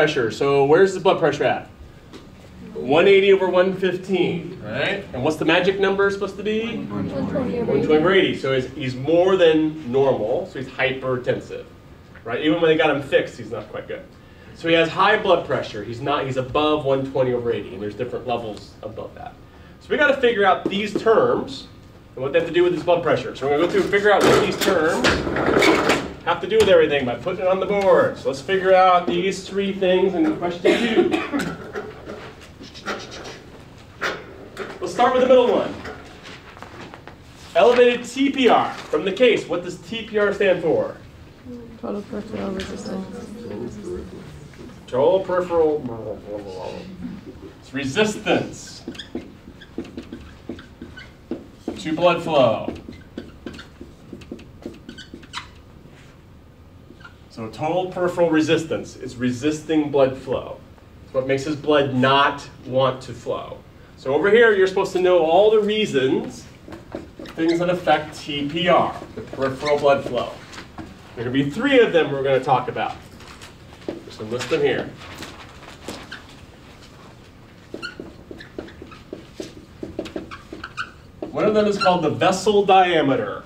pressure. So where's the blood pressure at? 180 over 115, right? And what's the magic number supposed to be? 120 over 80. So he's, he's more than normal, so he's hypertensive, right? Even when they got him fixed, he's not quite good. So he has high blood pressure. He's not. He's above 120 over 80, and there's different levels above that. So we got to figure out these terms and what they have to do with his blood pressure. So we're going to go through and figure out what these terms have to do with everything by putting it on the board. So let's figure out these three things in question two. Let's start with the middle one. Elevated TPR from the case. What does TPR stand for? Total peripheral resistance. Total peripheral. It's resistance to blood flow. So total peripheral resistance is resisting blood flow. It's what makes his blood not want to flow. So over here, you're supposed to know all the reasons, things that affect TPR, the peripheral blood flow. There are going to be three of them we're going to talk about. Just to list them here. One of them is called the vessel diameter.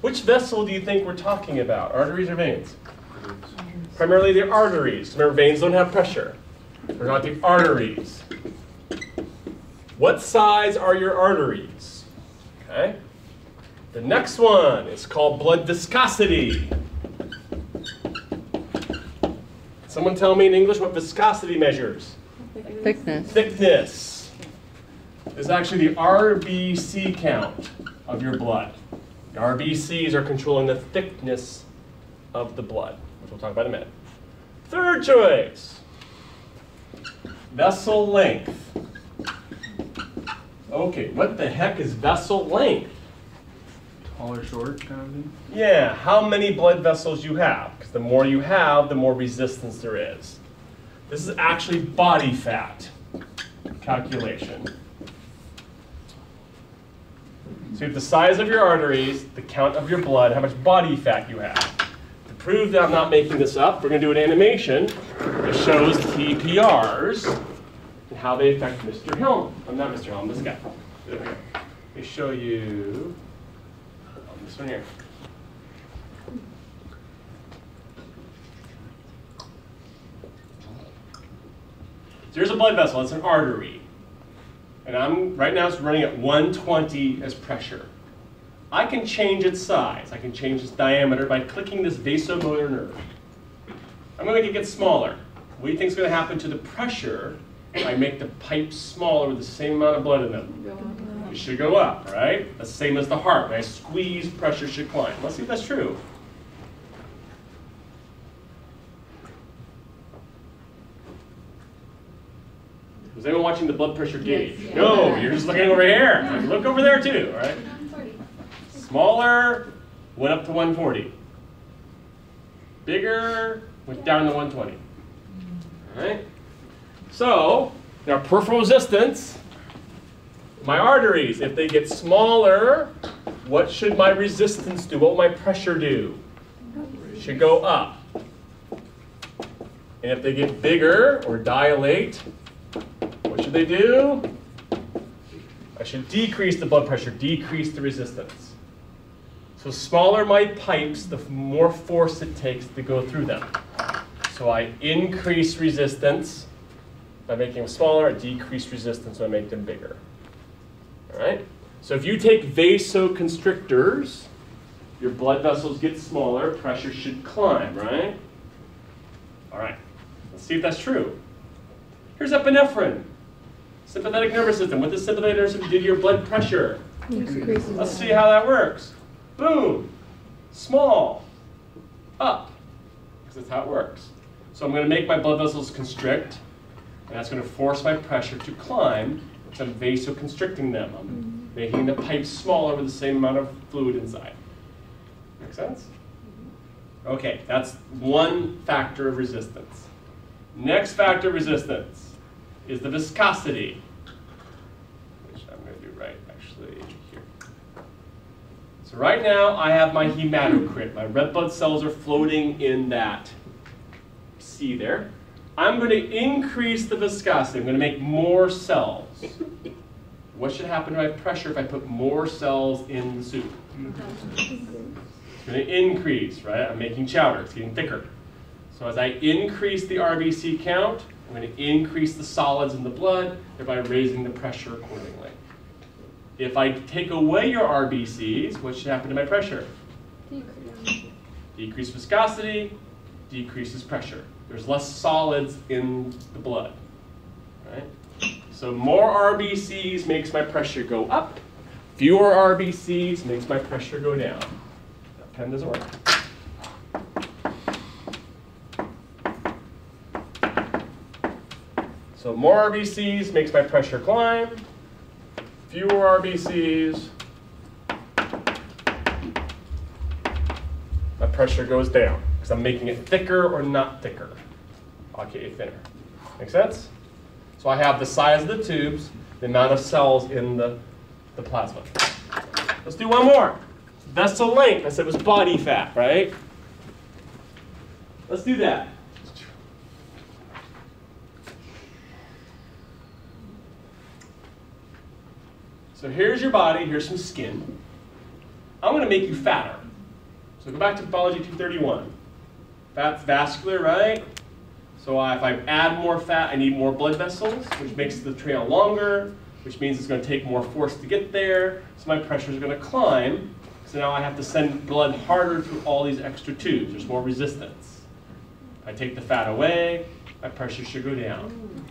Which vessel do you think we're talking about, arteries or veins? Primarily the arteries. Remember, veins don't have pressure. They're not the arteries. What size are your arteries? Okay. The next one is called blood viscosity. Someone tell me in English what viscosity measures? Thickness. Thickness is actually the RBC count of your blood. The RBCs are controlling the thickness of the blood, which we'll talk about in a minute. Third choice, vessel length. Okay, what the heck is vessel length? Tall or short kind of thing? Yeah, how many blood vessels you have. Because the more you have, the more resistance there is. This is actually body fat calculation. So you have the size of your arteries, the count of your blood, how much body fat you have. Prove that I'm not making this up, we're going to do an animation that shows TPRs and how they affect Mr. Helm. I'm not Mr. Helm, this guy. Let me show you this one here. So here's a blood vessel, it's an artery. And I'm right now it's running at 120 as pressure. I can change its size. I can change its diameter by clicking this vasomotor nerve. I'm going to make it get smaller. What do you think is going to happen to the pressure if I make the pipes smaller with the same amount of blood in them? It should go up, right? The same as the heart. When I squeeze, pressure should climb. Let's see if that's true. Was anyone watching the blood pressure gauge? Yes. No, you're just looking over here. Look over there too, all right? Smaller, went up to 140. Bigger, went down to 120. All right? So, now peripheral resistance, my arteries, if they get smaller, what should my resistance do? What will my pressure do? It Should go up. And if they get bigger or dilate, what should they do? I should decrease the blood pressure, decrease the resistance. So smaller my pipes, the more force it takes to go through them. So I increase resistance by making them smaller, I decrease resistance by making them bigger. All right? So if you take vasoconstrictors, your blood vessels get smaller, pressure should climb, right? All right, let's see if that's true. Here's epinephrine, sympathetic nervous system. What does sympathetic nervous system do to your blood pressure? Increases Let's see how that works. Boom, small, up, because that's how it works. So I'm going to make my blood vessels constrict, and that's going to force my pressure to climb, because I'm vasoconstricting them. I'm making the pipes smaller with the same amount of fluid inside. Make sense? Okay, that's one factor of resistance. Next factor of resistance is the viscosity, which I'm going to do right actually here. Right now I have my hematocrit. My red blood cells are floating in that C there. I'm going to increase the viscosity. I'm going to make more cells. What should happen to my pressure if I put more cells in the soup? It's going to increase, right? I'm making chowder. It's getting thicker. So as I increase the RBC count, I'm going to increase the solids in the blood, thereby raising the pressure accordingly. If I take away your RBCs, what should happen to my pressure? Decrease viscosity, decreases pressure. There's less solids in the blood. Right? So more RBCs makes my pressure go up. Fewer RBCs makes my pressure go down. That pen doesn't work. So more RBCs makes my pressure climb. Fewer RBCs, my pressure goes down because I'm making it thicker or not thicker, aka thinner. Make sense? So I have the size of the tubes, the amount of cells in the, the plasma. Let's do one more. Vessel length, I said was body fat, right? Let's do that. So here's your body, here's some skin. I'm going to make you fatter. So go back to Biology 231. Fat's vascular, right? So if I add more fat, I need more blood vessels, which makes the trail longer, which means it's going to take more force to get there. So my pressure is going to climb. So now I have to send blood harder through all these extra tubes. There's more resistance. If I take the fat away, my pressure should go down.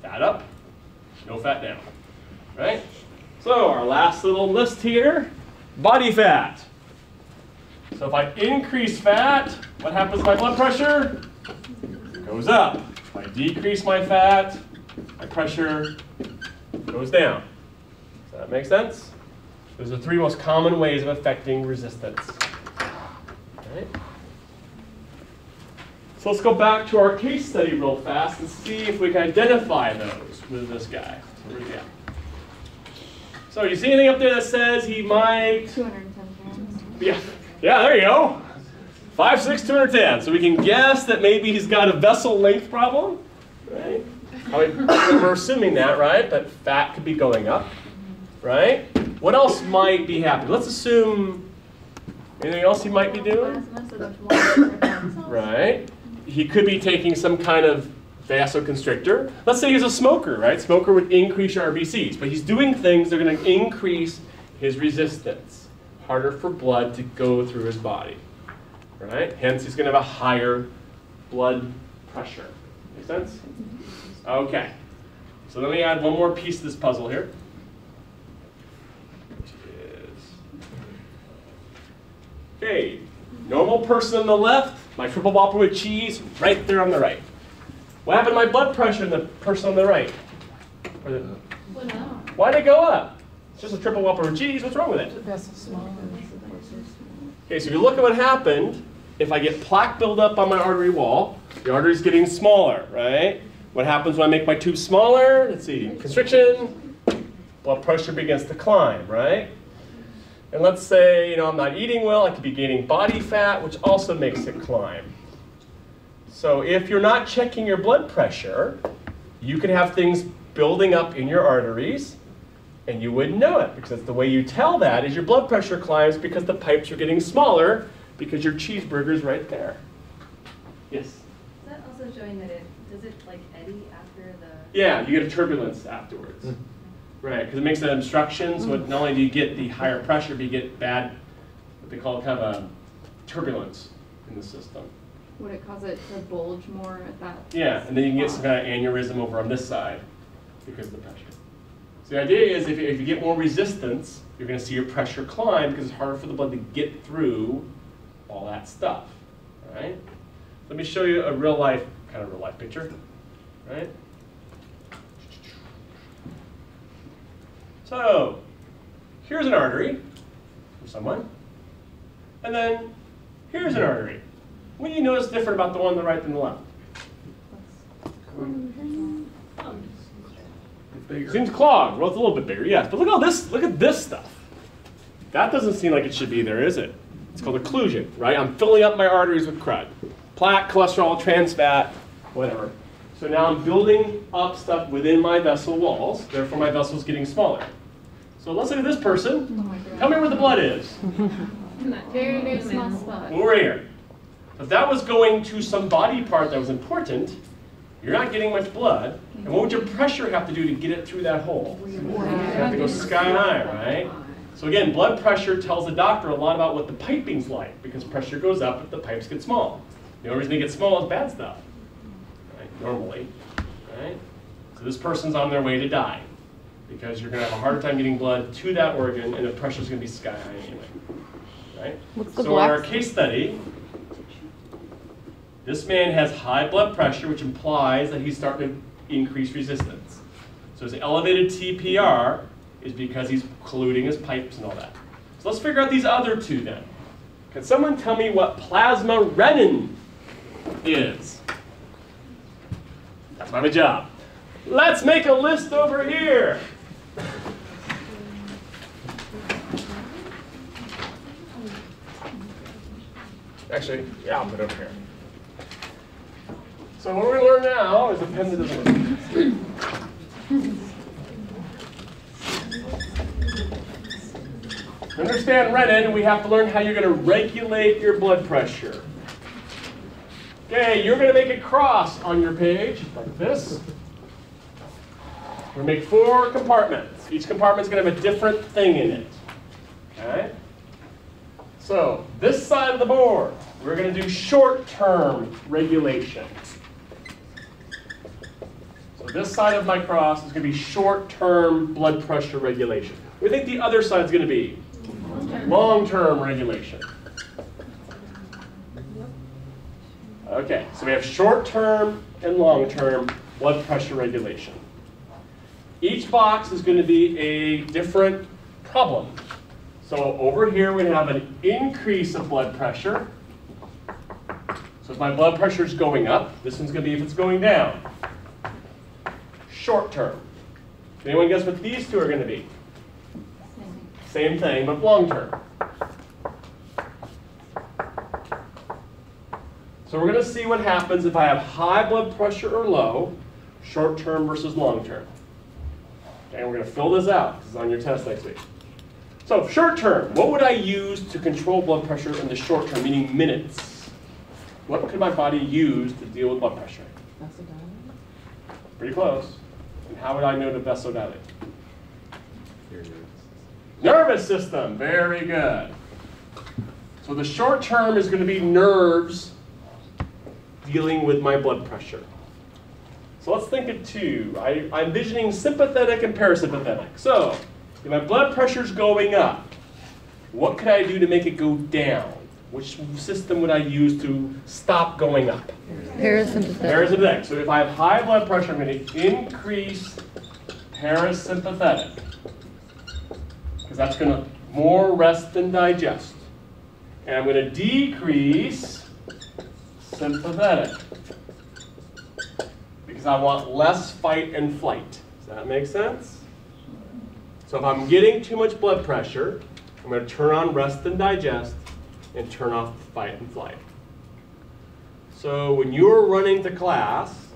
Fat up, no fat down, right? So our last little list here, body fat. So if I increase fat, what happens to my blood pressure? It goes up. If I decrease my fat, my pressure goes down. Does that make sense? Those are the three most common ways of affecting resistance. So let's go back to our case study real fast and see if we can identify those with this guy. So, what do we got? So you see anything up there that says he might 210 pounds. yeah, yeah, there you go. 5'6", 210. So we can guess that maybe he's got a vessel length problem, right? I mean, we're assuming that, right? That fat could be going up, right? What else might be happening? Let's assume anything else he might be doing, right? He could be taking some kind of vasoconstrictor. Let's say he's a smoker, right? Smoker would increase your RBCs, but he's doing things that are going to increase his resistance. Harder for blood to go through his body, right? Hence, he's going to have a higher blood pressure. Make sense? Okay. So let me add one more piece to this puzzle here. Okay, normal person on the left, my triple whopper with cheese, right there on the right. What happened to my blood pressure in the person on the right? Or the, why'd it go up? It's just a triple whopper cheese, what's wrong with it? Okay, so if you look at what happened, if I get plaque buildup on my artery wall, the artery's getting smaller, right? What happens when I make my tube smaller? Let's see, constriction, blood pressure begins to climb, right? And let's say, you know, I'm not eating well, I could be gaining body fat, which also makes it climb. So if you're not checking your blood pressure, you could have things building up in your arteries, and you wouldn't know it, because the way you tell that is your blood pressure climbs because the pipes are getting smaller because your cheeseburger's right there. Yes? Is that also showing that it, does it like eddy after the? Yeah, you get a turbulence afterwards. Mm-hmm. Right, because it makes an obstruction, so it, mm. not only do you get the higher pressure, but you get bad, what they call kind of a turbulence in the system. Would it cause it to bulge more at that? Yeah, and then you can get some kind of aneurysm over on this side because of the pressure. So the idea is if you, if you get more resistance, you're going to see your pressure climb because it's harder for the blood to get through all that stuff. All right? Let me show you a real life, kind of real life picture. Right? So, here's an artery for someone. And then here's an artery. What do you notice different about the one on the right than the left? Seems clogged. Well, it's a little bit bigger, yes. But look at all this. Look at this stuff. That doesn't seem like it should be there, is it? It's called occlusion, right? I'm filling up my arteries with crud. Plaque, cholesterol, trans fat. whatever. So now I'm building up stuff within my vessel walls, therefore my vessel's getting smaller. So let's look at this person. Oh my. Tell me where the blood is. Very, very small spot. Over here. If that was going to some body part that was important, you're not getting much blood. And what would your pressure have to do to get it through that hole? You have to go sky high, right? So again, blood pressure tells the doctor a lot about what the piping's like because pressure goes up if the pipes get small. The only reason they get small is bad stuff, right? Normally, right? So this person's on their way to die because you're going to have a harder time getting blood to that organ and the pressure's going to be sky high anyway, right? What's so in our case study, this man has high blood pressure, which implies that he's starting to increase resistance. So his elevated TPR is because he's occluding his pipes and all that. So let's figure out these other two then. Can someone tell me what plasma renin is? That's my job. Let's make a list over here. Actually, yeah, I'll put it over here. So what to learn now is a understand renin, we have to learn how you're going to regulate your blood pressure. Okay, you're going to make a cross on your page, like this. We're going to make four compartments. Each compartment's going to have a different thing in it. Okay? So, this side of the board, we're going to do short-term regulation. This side of my cross is going to be short-term blood pressure regulation. We think the other side is going to be? Long-term regulation. Okay, so we have short-term and long-term blood pressure regulation. Each box is going to be a different problem. So over here we have an increase of blood pressure. So if my blood pressure is going up, this one's going to be if it's going down. Short term. Can anyone guess what these two are going to be? Same thing, but long term. So we're going to see what happens if I have high blood pressure or low, short term versus long term. And we're going to fill this out. This is on your test next week. So short term, what would I use to control blood pressure in the short term, meaning minutes? What could my body use to deal with blood pressure? Pretty close. And how would I know to vasodilate? Nervous system, very good. So the short term is going to be nerves dealing with my blood pressure. So let's think of two. I, I'm envisioning sympathetic and parasympathetic. So if my blood pressure's going up, what could I do to make it go down? Which system would I use to stop going up? Parasympathetic. Parasympathetic. So if I have high blood pressure, I'm going to increase parasympathetic. Because that's going to more rest and digest. And I'm going to decrease sympathetic. Because I want less fight and flight. Does that make sense? So if I'm getting too much blood pressure, I'm going to turn on rest and digest and turn off the fight and flight. So when you were running to class,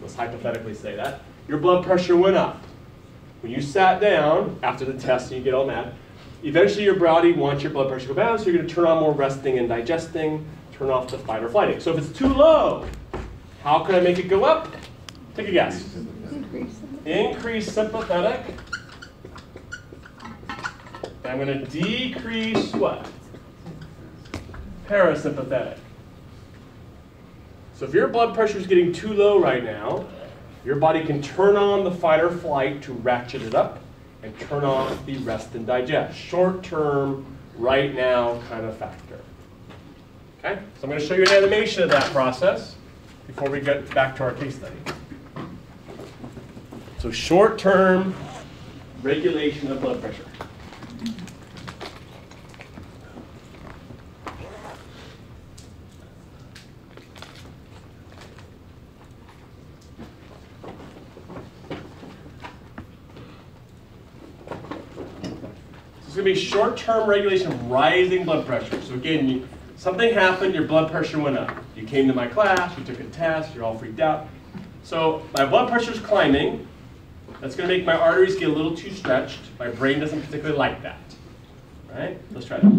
let's hypothetically say that, your blood pressure went up. When you sat down after the test and you get all mad, eventually your body wants your blood pressure to go down, so you're going to turn on more resting and digesting, turn off the fight or flighting. So if it's too low, how can I make it go up? Take a guess. Increase sympathetic. I'm going to decrease what? Parasympathetic. So if your blood pressure is getting too low right now, your body can turn on the fight or flight to ratchet it up and turn off the rest and digest. Short term, right now kind of factor. Okay, so I'm going to show you an animation of that process before we get back to our case study. So short term regulation of blood pressure. Be short-term regulation of rising blood pressure. So again, you, something happened, your blood pressure went up. You came to my class, you took a test, you're all freaked out. So my blood pressure's climbing. That's going to make my arteries get a little too stretched. My brain doesn't particularly like that. Right? Let's try that.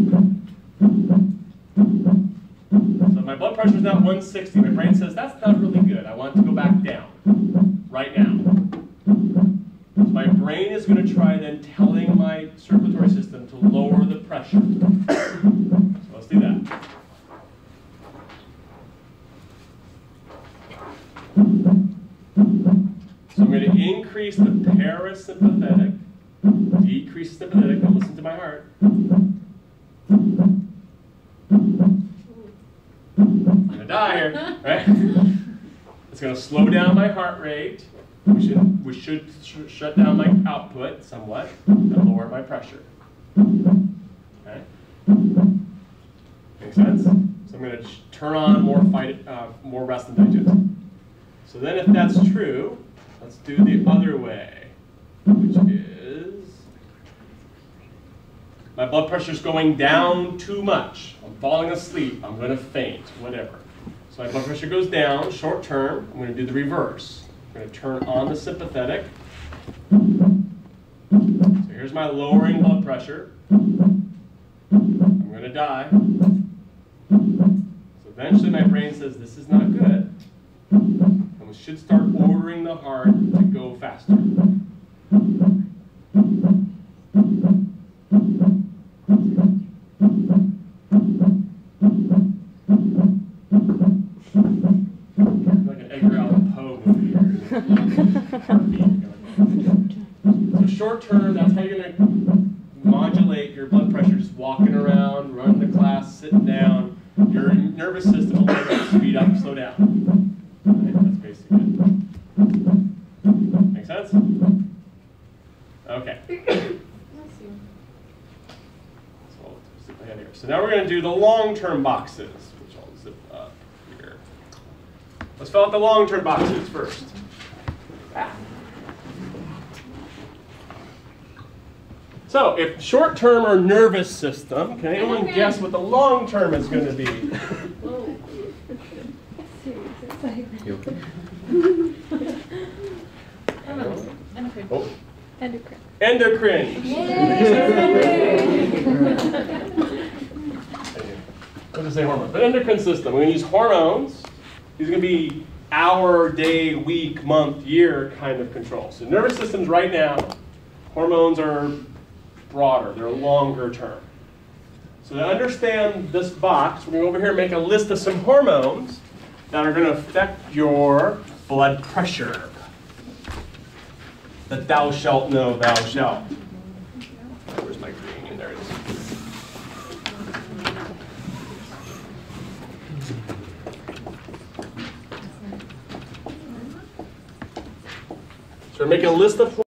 So my blood pressure is now 160. My brain says that's not really good. I want it to go back down right now. My brain is going to try then telling my circulatory system to lower the pressure. So let's do that. So I'm going to increase the parasympathetic, decrease the sympathetic, don't listen to my heart. I'm going to die here, right? It's going to slow down my heart rate, which should, which should sh- shut down my output somewhat and lower my pressure. Okay? Make sense? So I'm going to turn on more fight, uh, more rest and digest. So then if that's true, let's do the other way, which is my blood pressure's going down too much. I'm falling asleep. I'm going to faint, whatever. So my blood pressure goes down short term. I'm going to do the reverse. I'm going to turn on the sympathetic. So here's my lowering blood pressure. I'm going to die. So eventually my brain says this is not good. And we should start ordering the heart to go faster. Short term, that's how you're gonna modulate your blood pressure, just walking around, running to class, sitting down. Your nervous system will let you speed up, slow down. That's basically it. Make sense? Okay. So I'll zip here. So now we're going to do the long-term boxes, which I'll zip up here. Let's fill out the long-term boxes first. Ah. So if short-term or nervous system, can anyone guess what the long-term is going to be? Endocrine. Oh, Endocrine. endocrine. What does say hormone? But endocrine system, we're going to use hormones. These are going to be hour, day, week, month, year kind of control. So nervous systems right now, hormones are broader, they're longer term. So to understand this box, we're going to go over here and make a list of some hormones that are going to affect your blood pressure. That thou shalt know, thou shalt. Where's my green? And there it is. So we're making a list of